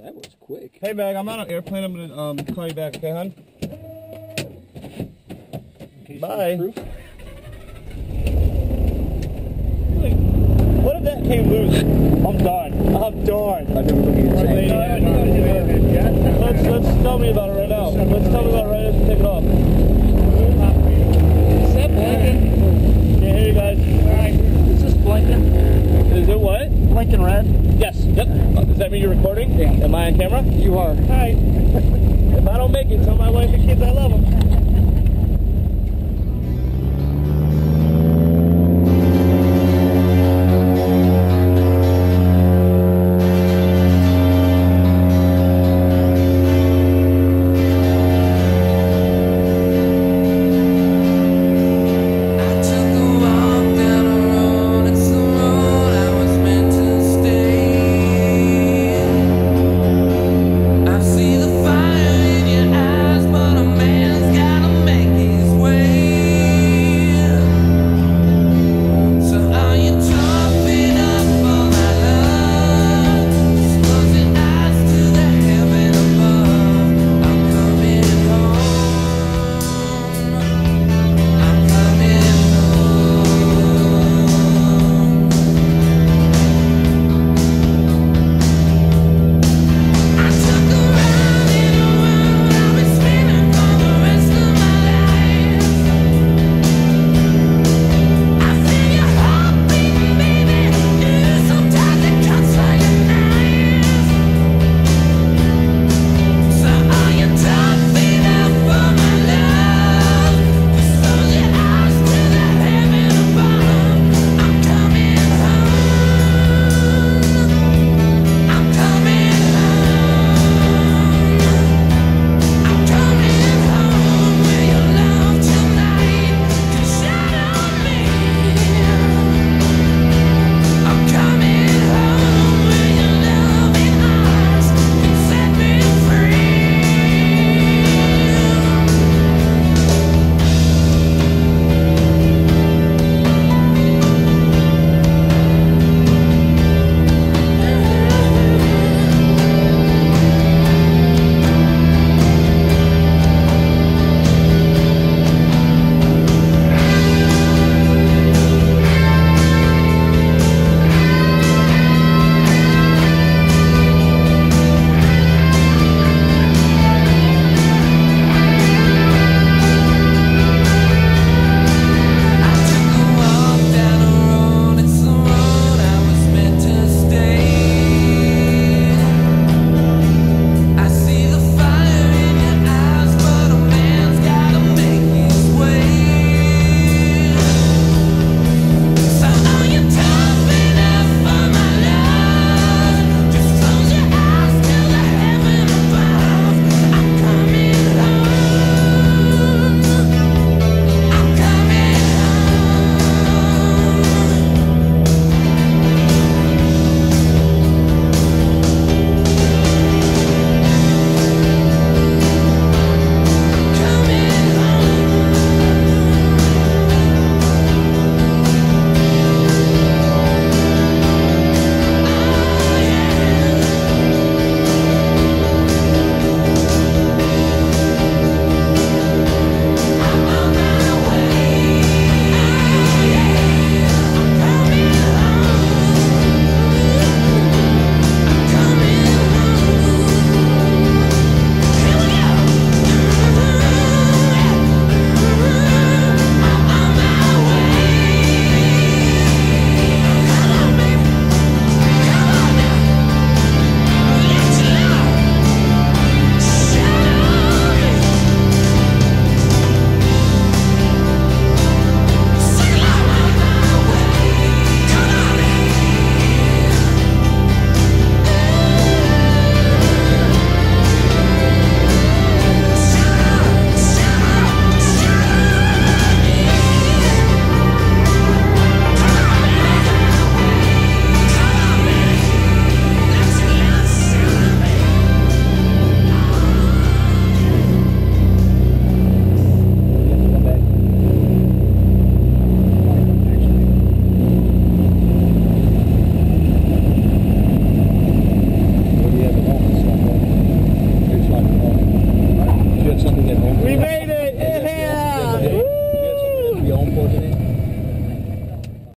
That was quick. Hey, Bag, I'm on an airplane. I'm gonna um, call you back, okay, hon? Bye. What if that came loose? I'm done. I'm done. I've never looked at the same. Let's let's tell me about it right now. Let's tell me about it right now. Take it off. Stop blinking. Can't hear you guys. Is this blinking? Is it what? Blinking red? Yes. Yep. Uh, Does that mean you're recording? Yeah. Am I on camera? You are. Hi. if I don't make it, tell my wife and kids I love them.